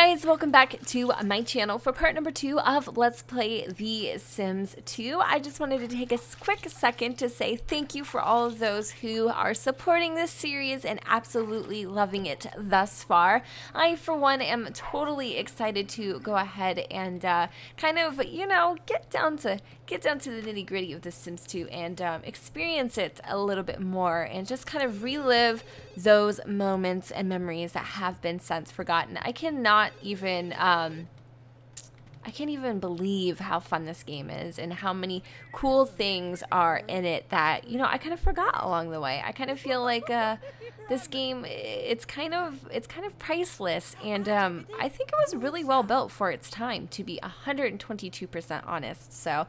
guys, welcome back to my channel for part number two of Let's Play The Sims 2. I just wanted to take a quick second to say thank you for all of those who are supporting this series and absolutely loving it thus far. I, for one, am totally excited to go ahead and uh, kind of, you know, get down to get down to the nitty gritty of The Sims 2 and um, experience it a little bit more and just kind of relive those moments and memories that have been since forgotten. I cannot even um, I can't even believe how fun this game is and how many cool things are in it that, you know, I kind of forgot along the way. I kind of feel like uh, this game, it's kind of, it's kind of priceless. And um, I think it was really well built for its time, to be 122% honest. So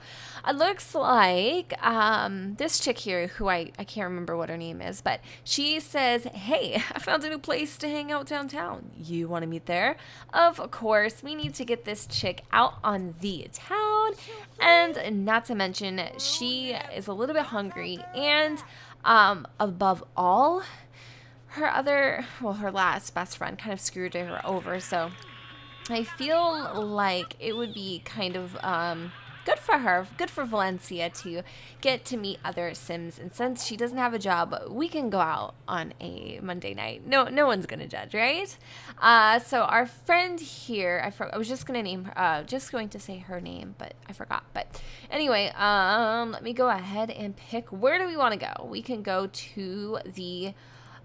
it looks like um, this chick here, who I, I can't remember what her name is, but she says, hey, I found a new place to hang out downtown. You want to meet there? Of course, we need to get this chick out on the town. And not to mention, she is a little bit hungry. And um, above all, her other, well, her last best friend kind of screwed her over. So I feel like it would be kind of um, good for her, good for Valencia to get to meet other Sims. And since she doesn't have a job, we can go out on a Monday night. No, no one's gonna judge, right? Uh, so our friend here, I, for, I was just gonna name, uh, just going to say her name, but I forgot. But anyway, um, let me go ahead and pick. Where do we want to go? We can go to the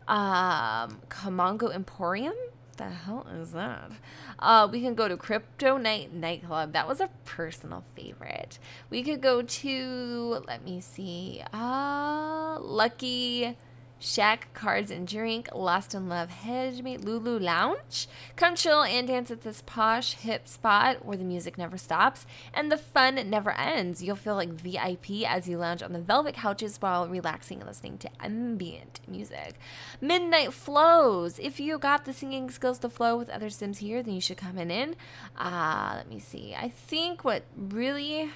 um, Kamongo Emporium the hell is that? Uh, we can go to Crypto-Nite Nightclub. That was a personal favorite. We could go to, let me see, uh, Lucky Shack, Cards and Drink, Lost in Love, Hedgemaze, Lulu Lounge. Come chill and dance at this posh, hip spot where the music never stops and the fun never ends. You'll feel like VIP as you lounge on the velvet couches while relaxing and listening to ambient music. Midnight Flows. If you got the singing skills to flow with other Sims here, then you should come in. in. Uh, let me see. I think what really...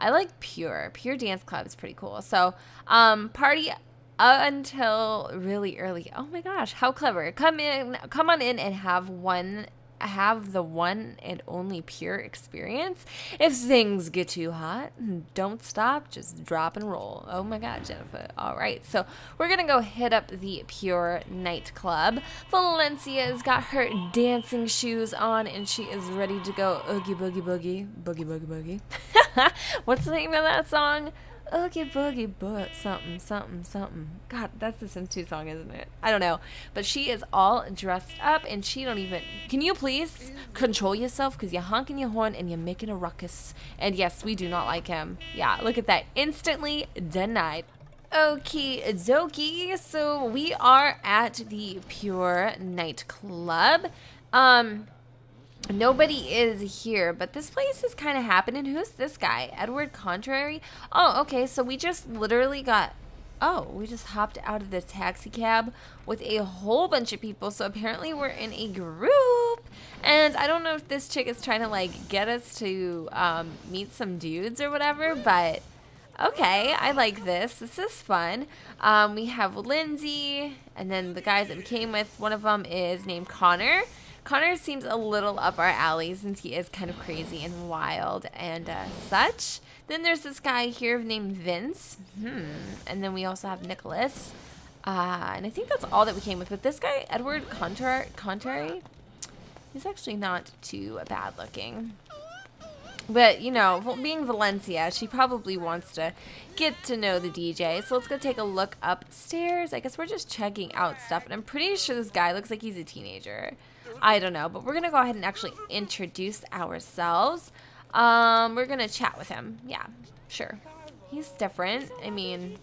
I like Pure. Pure Dance Club is pretty cool. So, um, party until really early. Oh my gosh, how clever. Come in, come on in and have one have the one and only pure experience. If things get too hot, don't stop, just drop and roll. Oh my god, Jennifer. All right, so we're gonna go hit up the Pure nightclub. Valencia's got her dancing shoes on and she is ready to go oogie boogie boogie, boogie boogie boogie. What's the name of that song? Oogie boogie but something something something. God, that's the Sims 2 song, isn't it? I don't know. But she is all dressed up and she don't even Can you please control yourself because you're honking your horn and you're making a ruckus. And yes, we do not like him. Yeah, look at that. Instantly denied. Okay, dokie. So we are at the Pure Nightclub. Um Nobody is here, but this place is kind of happening. Who's this guy? Edward Contrary? Oh, okay, so we just literally got... Oh, we just hopped out of the taxi cab with a whole bunch of people. So apparently we're in a group. And I don't know if this chick is trying to, like, get us to um, meet some dudes or whatever, but... Okay, I like this. This is fun. Um, we have Lindsay, and then the guys that we came with, one of them is named Connor. Connor seems a little up our alley since he is kind of crazy and wild and uh, such. Then there's this guy here named Vince. Hmm. And then we also have Nicholas. Uh, and I think that's all that we came with. But this guy, Edward Contrary, he's actually not too bad looking. But, you know, being Valencia, she probably wants to get to know the DJ. So let's go take a look upstairs. I guess we're just checking out stuff. And I'm pretty sure this guy looks like he's a teenager. I don't know, but we're going to go ahead and actually introduce ourselves. Um, we're going to chat with him. Yeah, sure. He's different. I mean,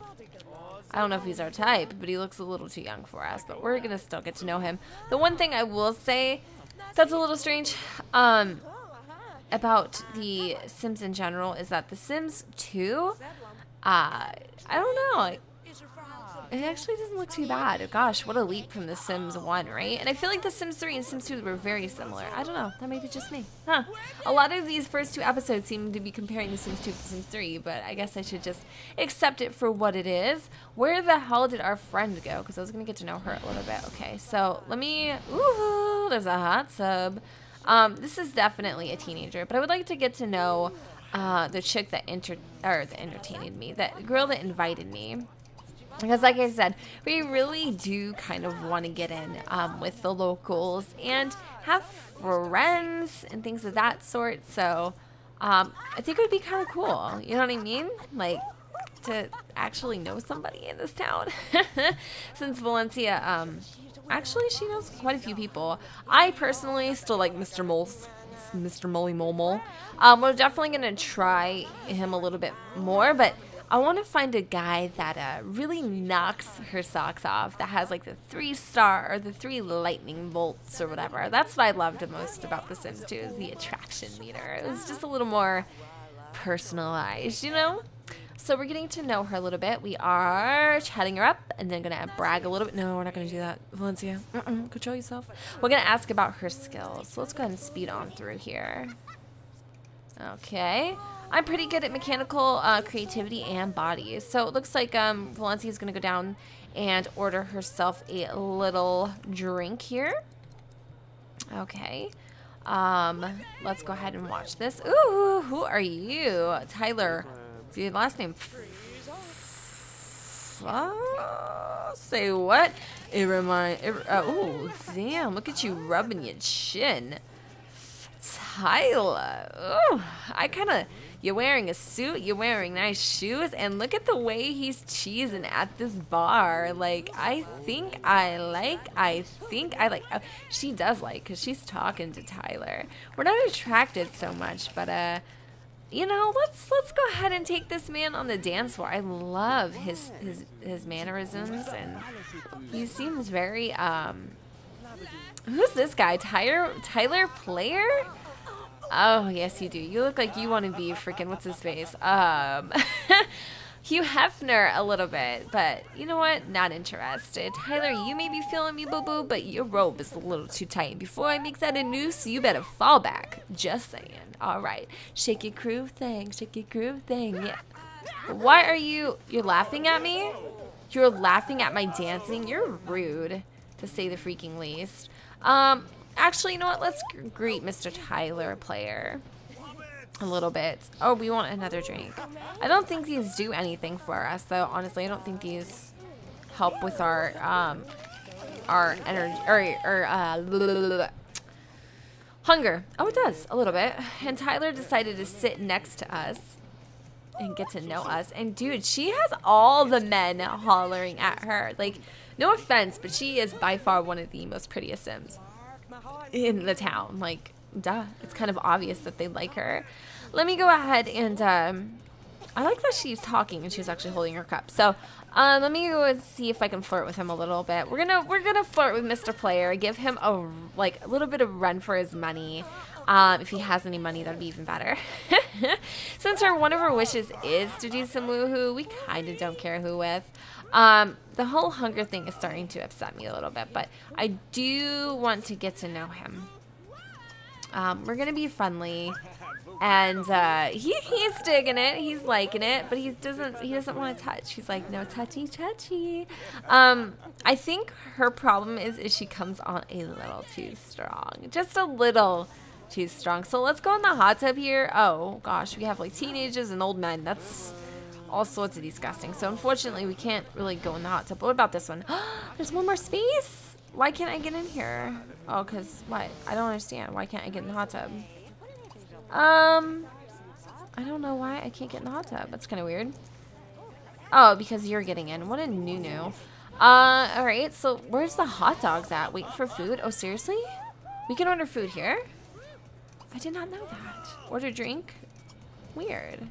I don't know if he's our type, but he looks a little too young for us, but we're going to still get to know him. The one thing I will say that's a little strange um, about the Sims in general is that the Sims 2, uh, I don't know, it actually doesn't look too bad. Gosh, what a leap from The Sims 1, right? And I feel like The Sims 3 and Sims 2 were very similar. I don't know. That may be just me. Huh. A lot of these first two episodes seem to be comparing The Sims 2 to Sims 3, but I guess I should just accept it for what it is. Where the hell did our friend go? Because I was going to get to know her a little bit. Okay, so let me... Ooh, there's a hot sub. Um, this is definitely a teenager, but I would like to get to know uh, the chick that inter or that entertained me, that girl that invited me. Because like I said, we really do kind of want to get in um, with the locals and have friends and things of that sort. So um, I think it would be kind of cool. You know what I mean? Like to actually know somebody in this town. Since Valencia, um, actually she knows quite a few people. I personally still like Mr. Moles. Mr. Molly Mole Mole. Um, we're definitely going to try him a little bit more, but I want to find a guy that uh, really knocks her socks off, that has like the three star or the three lightning bolts or whatever. That's what I loved the most about The Sims 2 is the attraction meter. It was just a little more personalized, you know? So we're getting to know her a little bit. We are chatting her up and then gonna brag a little bit. No, we're not gonna do that, Valencia. Control yourself. We're gonna ask about her skills. So let's go ahead and speed on through here. Okay. I'm pretty good at mechanical uh, creativity and bodies. So it looks like um, Valencia is gonna go down and order herself a little drink here. Okay. Um, let's go ahead and watch this. Ooh, who are you? Tyler your last name. Say what? It remind. Uh, oh, damn! Look at you rubbing your chin, Tyler. Oh, I kind of. You're wearing a suit. You're wearing nice shoes, and look at the way he's cheesing at this bar. Like I think I like. I think I like. Oh, she does like because she's talking to Tyler. We're not attracted so much, but uh you know, let's let's go ahead and take this man on the dance floor. I love his his his mannerisms and he seems very um Who's this guy? Tyler Tyler Player? Oh, yes you do. You look like you want to be freaking what's his face? Um Hugh Hefner a little bit, but you know what? Not interested. Tyler, you may be feeling me, boo boo, but your robe is a little too tight. Before I make that a noose, you better fall back. Just saying. All right, shake your groove thing, shake your groove thing. Yeah. Why are you? You're laughing at me? You're laughing at my dancing. You're rude, to say the freaking least. Um, actually, you know what? Let's greet Mr. Tyler, player a little bit. Oh, we want another drink. I don't think these do anything for us, though. Honestly, I don't think these help with our um our energy or or uh hunger. Oh, it does a little bit. And Tyler decided to sit next to us and get to know us. And dude, she has all the men hollering at her. Like, no offense, but she is by far one of the most prettiest Sims in the town. Like, duh, it's kind of obvious that they like her. Let me go ahead and, um, I like that she's talking and she's actually holding her cup. So, uh, let me go and see if I can flirt with him a little bit. We're gonna, we're gonna flirt with Mr. Player, give him a, like, a little bit of run for his money. Um, if he has any money, that'd be even better. Since her one of her wishes is to do some woohoo, we kind of don't care who with. Um, the whole hunger thing is starting to upset me a little bit, but I do want to get to know him. Um, we're gonna be friendly, and uh, he he's digging it. He's liking it, but he doesn't he doesn't want to touch. He's like, no touchy touchy. Um, I think her problem is is she comes on a little too strong, just a little too strong. So let's go in the hot tub here. Oh gosh, we have like teenagers and old men. That's all sorts of disgusting. So unfortunately, we can't really go in the hot tub. What about this one? There's one more space. Why can't I get in here? Oh, because what? I don't understand. Why can't I get in the hot tub? Um, I don't know why I can't get in the hot tub. That's kind of weird. Oh, because you're getting in. What a new-new. Uh, alright, so where's the hot dogs at? Wait for food? Oh, seriously? We can order food here? I did not know that. Order drink? Weird.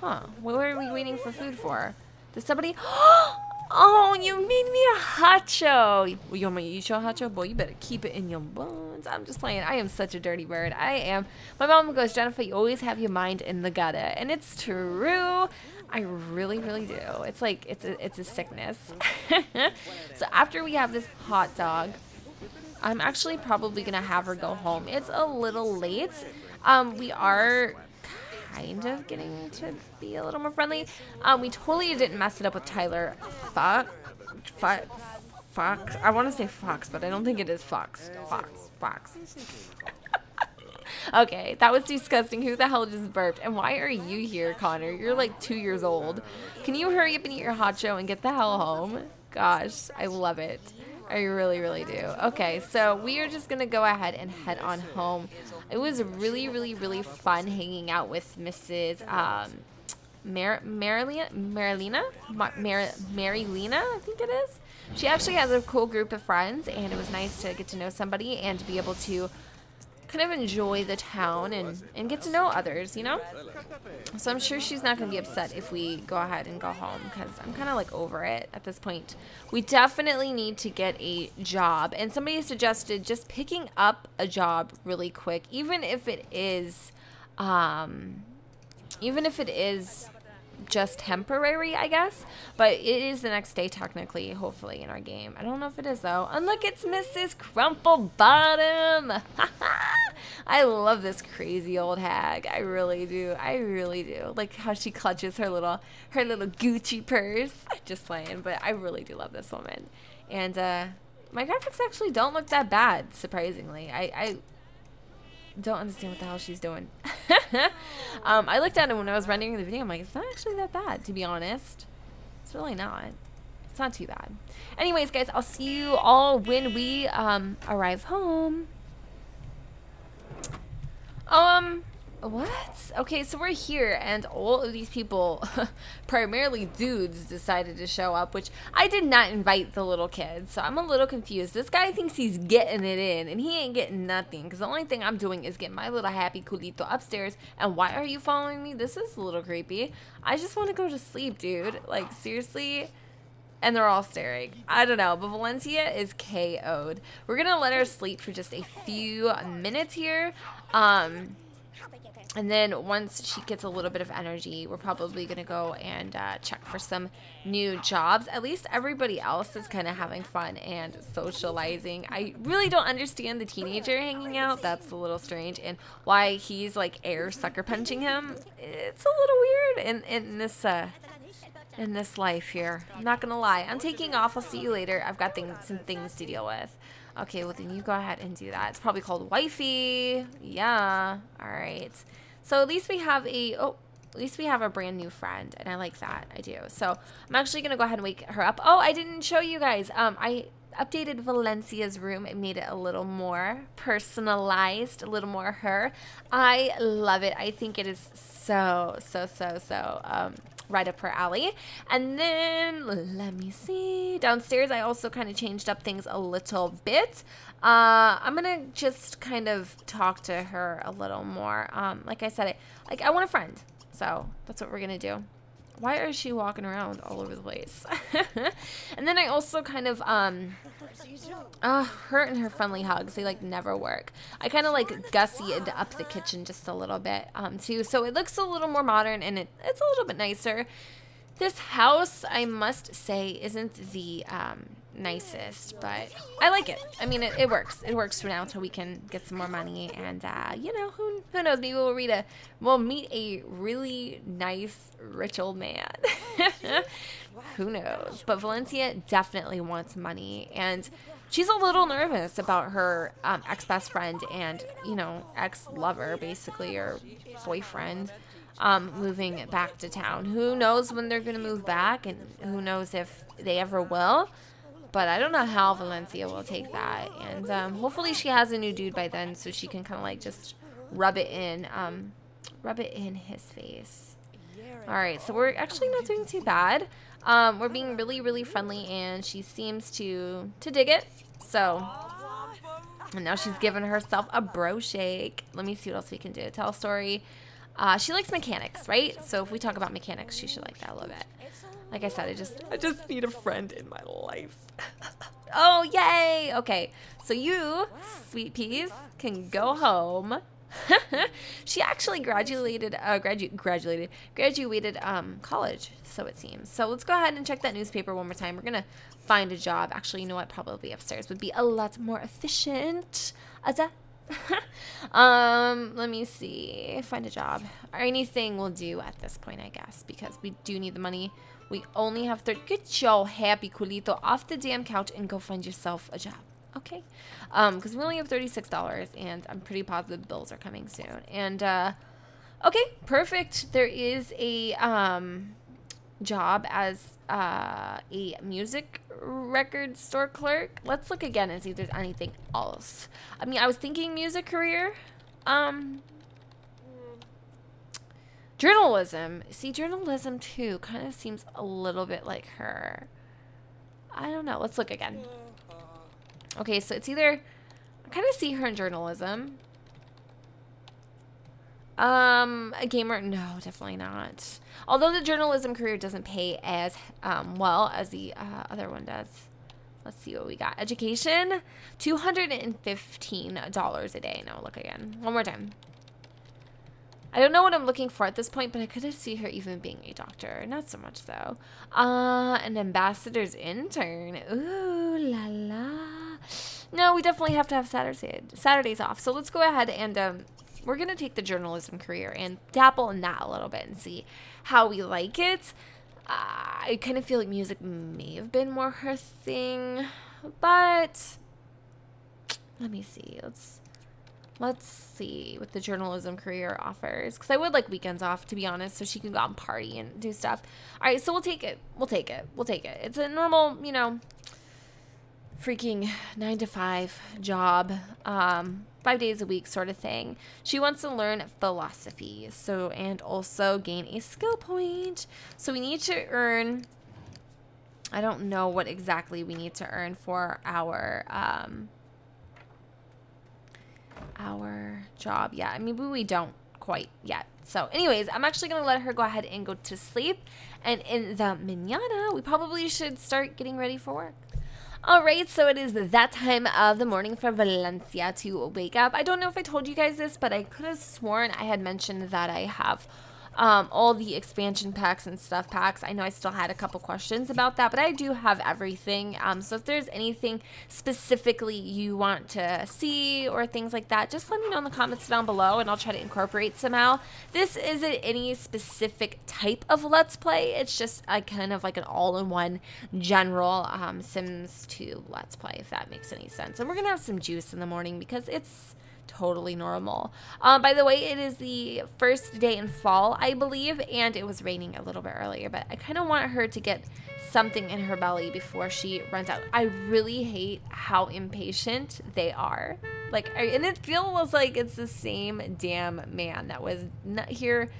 Huh. What are we waiting for food for? Does somebody... Oh, you made me a hacho. You want me to eat your hacho? Boy, you better keep it in your bones. I'm just playing. I am such a dirty bird. I am. My mom goes, Jennifer, you always have your mind in the gutter. And it's true. I really, really do. It's like, it's a, it's a sickness. so after we have this hot dog, I'm actually probably going to have her go home. It's a little late. Um, we are kind of getting to be a little more friendly. Um, we totally didn't mess it up with Tyler. Fox, Fox, Fox. I want to say Fox, but I don't think it is Fox. Fox, Fox. okay, that was disgusting. Who the hell just burped? And why are you here, Connor? You're like two years old. Can you hurry up and eat your hot show and get the hell home? Gosh, I love it. I really, really do. Okay, so we are just going to go ahead and head on home. It was really, really, really fun hanging out with Mrs. Um, Mar Marilena? Marilena? Mar Marilena, I think it is. She actually has a cool group of friends, and it was nice to get to know somebody and to be able to kind of enjoy the town and, and get to know others, you know? So I'm sure she's not going to be upset if we go ahead and go home because I'm kind of like over it at this point. We definitely need to get a job. And somebody suggested just picking up a job really quick, even if it is, um, even if it is just temporary, I guess. But it is the next day, technically, hopefully, in our game. I don't know if it is, though. And look, it's Mrs. Crumplebottom. I love this crazy old hag. I really do. I really do. Like how she clutches her little, her little Gucci purse. Just playing, but I really do love this woman. And, uh, my graphics actually don't look that bad, surprisingly. I, I don't understand what the hell she's doing. um, I looked at it when I was rendering the video. I'm like, it's not actually that bad, to be honest. It's really not. It's not too bad. Anyways, guys, I'll see you all when we um, arrive home. Um, what? Okay, so we're here, and all of these people, primarily dudes, decided to show up, which I did not invite the little kids, so I'm a little confused. This guy thinks he's getting it in, and he ain't getting nothing, because the only thing I'm doing is get my little happy culito upstairs, and why are you following me? This is a little creepy. I just want to go to sleep, dude. Like, seriously? and they're all staring. I don't know, but Valencia is KO'd. We're gonna let her sleep for just a few minutes here. Um, and then once she gets a little bit of energy, we're probably going to go and uh, check for some new jobs. At least everybody else is kind of having fun and socializing. I really don't understand the teenager hanging out. That's a little strange. And why he's like air sucker punching him. It's a little weird in, in this... Uh, in this life here. I'm not gonna lie. I'm taking off. I'll see you later. I've got things, some things to deal with. Okay, well then you go ahead and do that. It's probably called wifey. Yeah. All right. So at least we have a, oh, at least we have a brand new friend and I like that. I do. So I'm actually going to go ahead and wake her up. Oh, I didn't show you guys. Um, I updated Valencia's room. It made it a little more personalized, a little more her. I love it. I think it is so, so, so, so, um, right up her alley. And then, let me see. Downstairs, I also kind of changed up things a little bit. Uh, I'm gonna just kind of talk to her a little more. Um, like I said, I, like I want a friend, so that's what we're gonna do. Why is she walking around all over the place? and then I also kind of, um, uh, her and her friendly hugs, they like never work. I kind of like gussied up the kitchen just a little bit, um, too. So it looks a little more modern and it, it's a little bit nicer. This house, I must say, isn't the, um, nicest, but I like it. I mean, it, it works. It works for now until we can get some more money, and uh, you know, who who knows? Maybe we'll read a, we'll meet a really nice rich old man. who knows? But Valencia definitely wants money, and she's a little nervous about her um, ex best friend and you know ex lover, basically, or boyfriend. Um, moving back to town. Who knows when they're going to move back, and who knows if they ever will. But I don't know how Valencia will take that. And um, hopefully she has a new dude by then so she can kind of like just rub it in. Um, rub it in his face. Alright, so we're actually not doing too bad. Um, we're being really, really friendly and she seems to, to dig it. So, and now she's giving herself a bro shake. Let me see what else we can do. Tell a story. Uh, she likes mechanics, right? So if we talk about mechanics, she should like that a little bit. Like I said, I just I just need a friend in my life. oh, yay! Okay, so you, sweet peas, can go home. she actually graduated, uh, gradu graduated, graduated um, college, so it seems. So let's go ahead and check that newspaper one more time. We're gonna find a job. Actually, you know what? Probably upstairs would be a lot more efficient. um, let me see. Find a job. Or anything will do at this point, I guess, because we do need the money. We only have 30. Get your happy culito off the damn couch and go find yourself a job. Okay. Um, because we only have $36 and I'm pretty positive bills are coming soon. And, uh, okay, perfect. There is a, um, job as, uh, a music record store clerk. Let's look again and see if there's anything else. I mean, I was thinking music career. Um, journalism. See, journalism too kind of seems a little bit like her. I don't know. Let's look again. Okay, so it's either I kind of see her in journalism. Um, a gamer? No, definitely not. Although the journalism career doesn't pay as um, well as the uh, other one does. Let's see what we got. Education, $215 a day. No, look again. One more time. I don't know what I'm looking for at this point, but I could have see her even being a doctor. Not so much, though. Uh, an ambassador's intern. Ooh, la la. No, we definitely have to have Saturday, Saturdays off. So let's go ahead and um, we're going to take the journalism career and dabble in that a little bit and see how we like it. Uh, I kind of feel like music may have been more her thing, but let me see. Let's Let's see what the journalism career offers. Because I would like weekends off, to be honest, so she can go out and party and do stuff. All right, so we'll take it. We'll take it. We'll take it. It's a normal, you know, freaking nine to five job, um, five days a week sort of thing. She wants to learn philosophy, so and also gain a skill point. So we need to earn. I don't know what exactly we need to earn for our um, our job yet. Maybe we don't quite yet. So anyways, I'm actually going to let her go ahead and go to sleep. And in the manana, we probably should start getting ready for work. All right, so it is that time of the morning for Valencia to wake up. I don't know if I told you guys this, but I could have sworn I had mentioned that I have um, all the expansion packs and stuff packs. I know I still had a couple questions about that, but I do have everything. Um, so if there's anything specifically you want to see or things like that, just let me know in the comments down below and I'll try to incorporate somehow. This isn't any specific type of Let's Play. It's just a kind of like an all-in-one general um, Sims 2 Let's Play, if that makes any sense. And we're going to have some juice in the morning because it's totally normal. Um, by the way, it is the first day in fall, I believe, and it was raining a little bit earlier, but I kind of want her to get something in her belly before she runs out. I really hate how impatient they are. Like, and it feels like it's the same damn man that was not here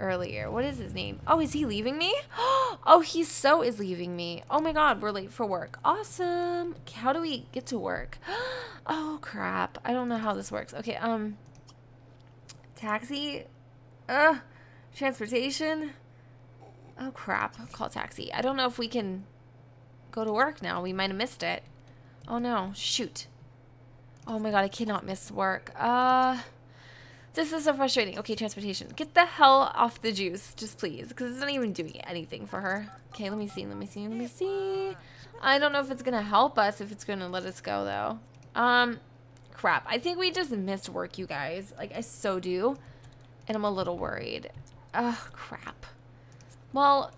earlier. What is his name? Oh, is he leaving me? Oh, he so is leaving me. Oh my god, we're late for work. Awesome. How do we get to work? Oh crap. I don't know how this works. Okay, um taxi? Uh transportation? Oh crap. Call taxi. I don't know if we can go to work now. We might have missed it. Oh no. Shoot. Oh my god, I cannot miss work. Uh this is so frustrating. Okay, transportation. Get the hell off the juice, just please, because it's not even doing anything for her. Okay, let me see, let me see, let me see. I don't know if it's going to help us, if it's going to let us go, though. Um, crap. I think we just missed work, you guys. Like, I so do. And I'm a little worried. Ugh, crap. Well,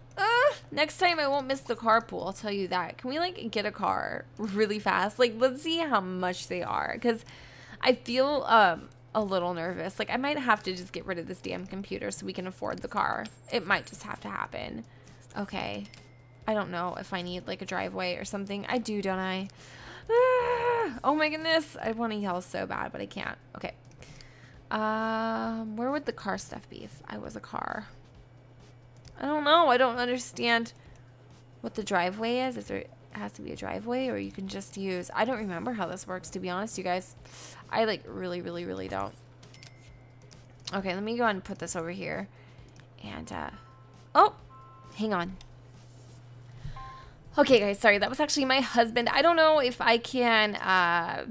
next time I won't miss the carpool, I'll tell you that. Can we, like, get a car really fast? Like, let's see how much they are, because I feel, um, a little nervous. Like, I might have to just get rid of this damn computer so we can afford the car. It might just have to happen. Okay. I don't know if I need, like, a driveway or something. I do, don't I? Ah, oh, my goodness. I want to yell so bad, but I can't. Okay. Um, where would the car stuff be if I was a car? I don't know. I don't understand what the driveway is. If there has to be a driveway or you can just use... I don't remember how this works, to be honest, you guys. I, like, really, really, really don't. Okay, let me go and put this over here. And, uh... Oh! Hang on. Okay, guys, sorry. That was actually my husband. I don't know if I can, uh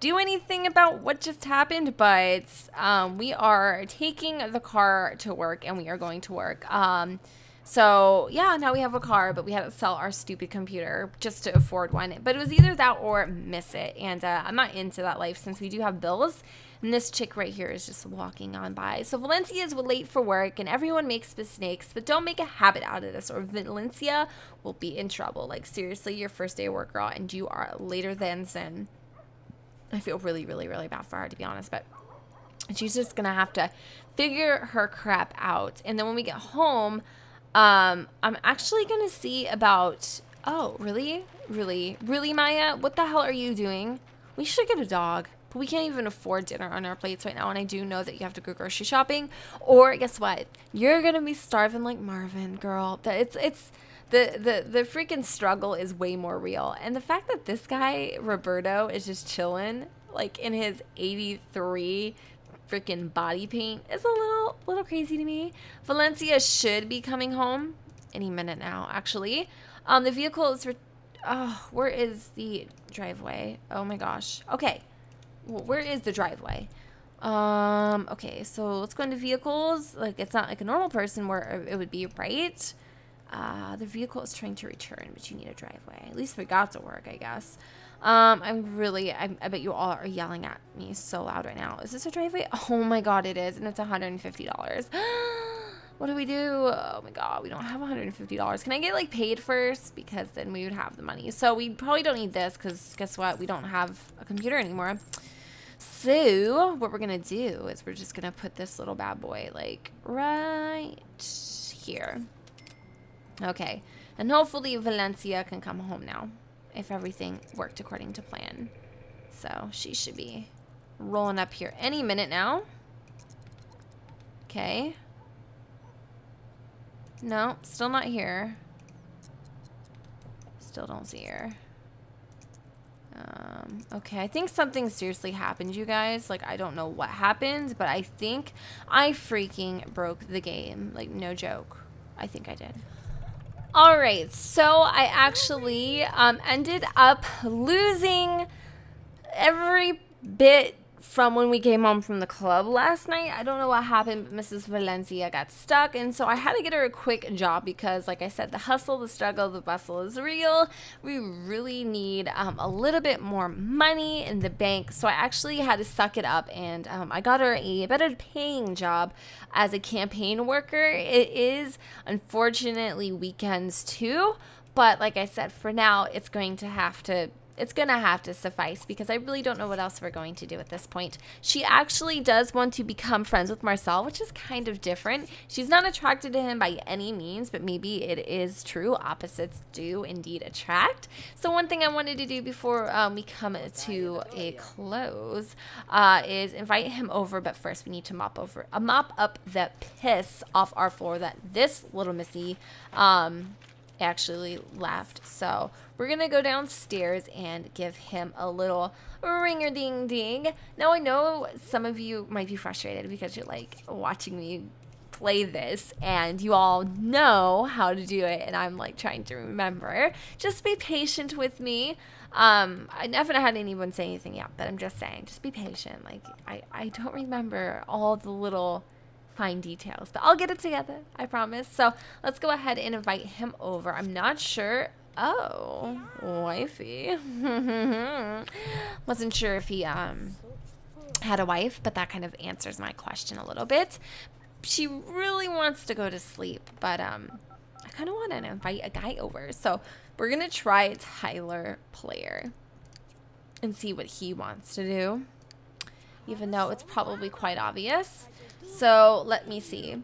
do anything about what just happened, but um, we are taking the car to work and we are going to work. Um, so yeah, now we have a car, but we had to sell our stupid computer just to afford one. But it was either that or miss it. And uh, I'm not into that life since we do have bills. And this chick right here is just walking on by. So Valencia is late for work and everyone makes mistakes, but don't make a habit out of this or Valencia will be in trouble. Like seriously, your first day of work, girl, and you are later than sin. I feel really, really, really bad for her, to be honest. But she's just to have to figure her crap out. And then when we get home, um, I'm actually going to see about. Oh, really? Really? Really, Maya? What the hell are you doing? We should get a dog. But we can't even afford dinner on our plates right now. And I do know that you have to go grocery shopping. Or guess what? You're going to be starving like Marvin, girl. That It's, it's, the, the, the freaking struggle is way more real. And the fact that this guy, Roberto, is just chilling, like in his 83 freaking body paint is a little, little crazy to me. Valencia should be coming home any minute now, actually. Um, the vehicle is, oh, where is the driveway? Oh my gosh. Okay Well, where is the driveway? Um, okay, so let's go into vehicles. Like, it's not like a normal person where it would be, right? Uh, the vehicle is trying to return, but you need a driveway. At least we got to work, I guess. Um, I'm really, I, I bet you all are yelling at me so loud right now. Is this a driveway? Oh my god, it is, and it's $150. what do we do? Oh my god, we don't have $150. Can I get like paid first? Because then we would have the money. So we probably don't need this because guess what? We don't have a computer anymore. So what we're going to do is we're just going to put this little bad boy like right here. Okay. And hopefully Valencia can come home now if everything worked according to plan. So she should be rolling up here any minute now. Okay. No, still not here. Still don't see her. Um, okay, I think something seriously happened, you guys. Like, I don't know what happened, but I think I freaking broke the game. Like, no joke. I think I did. All right, so I actually um, ended up losing every bit from when we came home from the club last night. I don't know what happened, but Mrs. Valencia got stuck. And so I had to get her a quick job because, like I said, the hustle, the struggle, the bustle is real. We really need um, a little bit more money in the bank. So I actually had to suck it up and um, I got her a better paying job as a campaign worker. It is unfortunately weekends too. But like I said, for now, it's going to have to it's going to have to suffice because I really don't know what else we're going to do at this point. She actually does want to become friends with Marcel, which is kind of different. She's not attracted to him by any means, but maybe it is true. Opposites do indeed attract. So one thing I wanted to do before um, we come to a close uh, is invite him over, but first we need to mop over, uh, mop up the piss off our floor that this little missy um, actually left. So we're going to go downstairs and give him a little ringer ding ding. Now, I know some of you might be frustrated because you're like watching me play this and you all know how to do it and I'm like trying to remember. Just be patient with me. Um, I haven't had anyone say anything yet, but I'm just saying, just be patient. Like I, I don't remember all the little fine details, but I'll get it together. I promise. So let's go ahead and invite him over. I'm not sure. Oh, wifey. Wasn't sure if he um had a wife, but that kind of answers my question a little bit. She really wants to go to sleep, but um I kind of want to invite a guy over. So we're going to try Tyler Player and see what he wants to do, even though it's probably quite obvious. So let me see.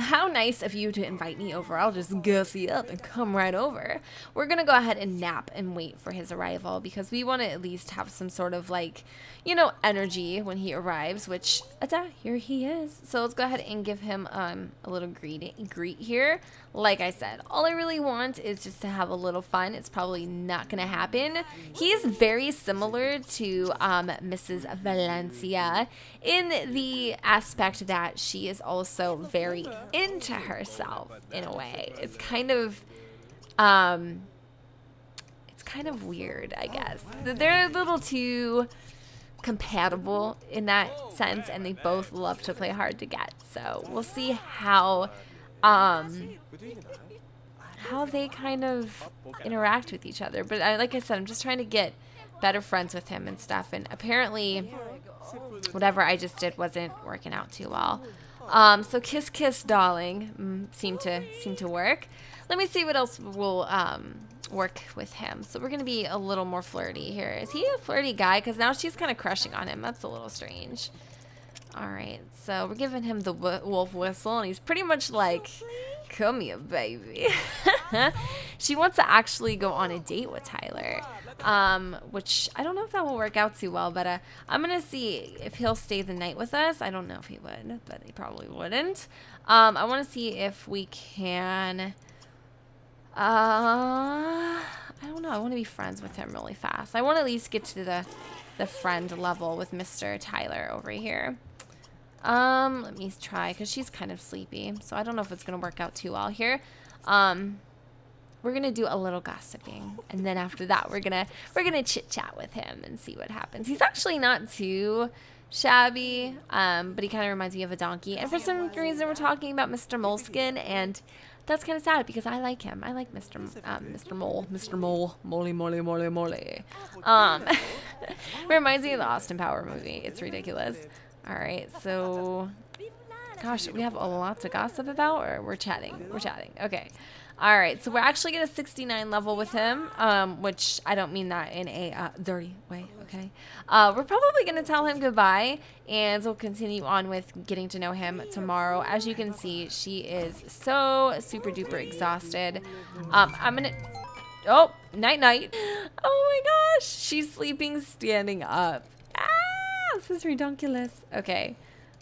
How nice of you to invite me over. I'll just gussy up and come right over. We're going to go ahead and nap and wait for his arrival because we want to at least have some sort of like, you know, energy when he arrives, which, ta here he is. So let's go ahead and give him um, a little greet, greet here. Like I said, all I really want is just to have a little fun. It's probably not going to happen. He's very similar to um, Mrs. Valencia in the aspect that she is also very into herself in a way. It's kind of, um, it's kind of weird, I guess. They're a little too compatible in that sense, and they both love to play hard to get. So we'll see how um, how they kind of interact with each other. But I, like I said, I'm just trying to get better friends with him and stuff. And apparently, whatever I just did wasn't working out too well. Um, so kiss, kiss, darling, mm, seemed to seem to work. Let me see what else we'll um, work with him. So we're going to be a little more flirty here. Is he a flirty guy? Because now she's kind of crushing on him. That's a little strange. All right, so we're giving him the wolf whistle, and he's pretty much like, come here, baby. she wants to actually go on a date with Tyler, um, which I don't know if that will work out too well, but uh, I'm going to see if he'll stay the night with us. I don't know if he would, but he probably wouldn't. Um, I want to see if we can... Uh, I don't know. I want to be friends with him really fast. I want to at least get to the, the friend level with Mr. Tyler over here. Um, let me try because she's kind of sleepy. So I don't know if it's going to work out too well here. Um, we're going to do a little gossiping. And then after that, we're going to, we're going to chit chat with him and see what happens. He's actually not too shabby, um, but he kind of reminds me of a donkey. And for some reason, we're talking about Mr. Moleskin, and that's kind of sad because I like him. I like Mr. Um, Mr. Mole, Mr. Mole, Molly, Molly, Molly, Molly. Um, reminds me of the Austin Power movie. It's ridiculous. All right, so, gosh, we have a lot to gossip about, or we're chatting. We're chatting. Okay. All right, so we're actually at a 69 level with him, um, which I don't mean that in a uh, dirty way, okay? Uh, we're probably going to tell him goodbye, and we'll continue on with getting to know him tomorrow. As you can see, she is so super duper exhausted. Um, I'm going to... Oh, night-night. Oh my gosh, she's sleeping standing up. Ah, this is ridiculous. Okay.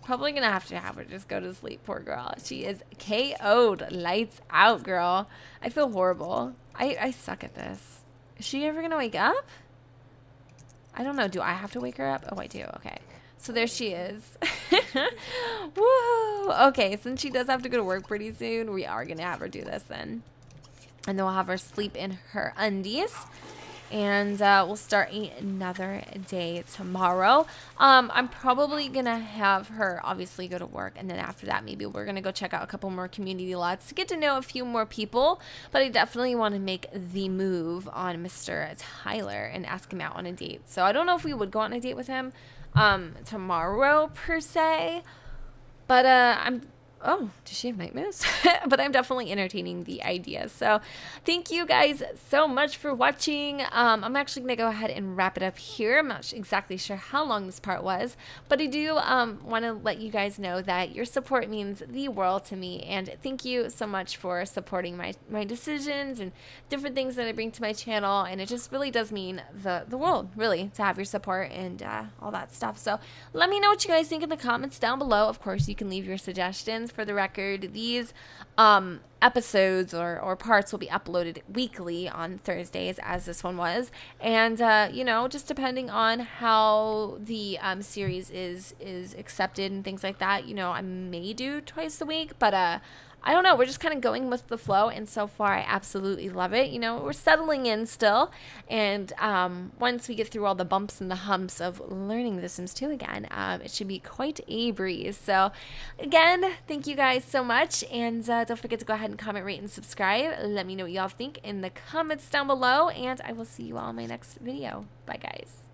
Probably gonna have to have her just go to sleep, poor girl. She is KO'd. Lights out, girl. I feel horrible. I, I suck at this. Is she ever gonna wake up? I don't know. Do I have to wake her up? Oh, I do. Okay. So there she is. Woo! Okay, since she does have to go to work pretty soon, we are gonna have her do this then. And then we'll have her sleep in her undies and uh, we'll start another day tomorrow. Um, I'm probably gonna have her obviously go to work, and then after that, maybe we're gonna go check out a couple more community lots to get to know a few more people. But I definitely want to make the move on Mr. Tyler and ask him out on a date. So I don't know if we would go on a date with him um, tomorrow per se, but uh, I'm oh, does she have nightmares? but I'm definitely entertaining the idea. So thank you guys so much for watching. Um, I'm actually going to go ahead and wrap it up here. I'm not exactly sure how long this part was, but I do um, want to let you guys know that your support means the world to me. And thank you so much for supporting my, my decisions and different things that I bring to my channel. And it just really does mean the, the world, really, to have your support and uh, all that stuff. So let me know what you guys think in the comments down below. Of course, you can leave your suggestions for the record, these um, episodes or, or parts will be uploaded weekly on Thursdays, as this one was. And, uh, you know, just depending on how the um, series is, is accepted and things like that, you know, I may do twice a week, but uh, I don't know. We're just kind of going with the flow, and so far, I absolutely love it. You know, we're settling in still, and um, once we get through all the bumps and the humps of learning The Sims 2 again, um, it should be quite a breeze. So, again, thank you guys so much, and uh, don't forget to go ahead and comment, rate, and subscribe. Let me know what y'all think in the comments down below, and I will see you all in my next video. Bye, guys.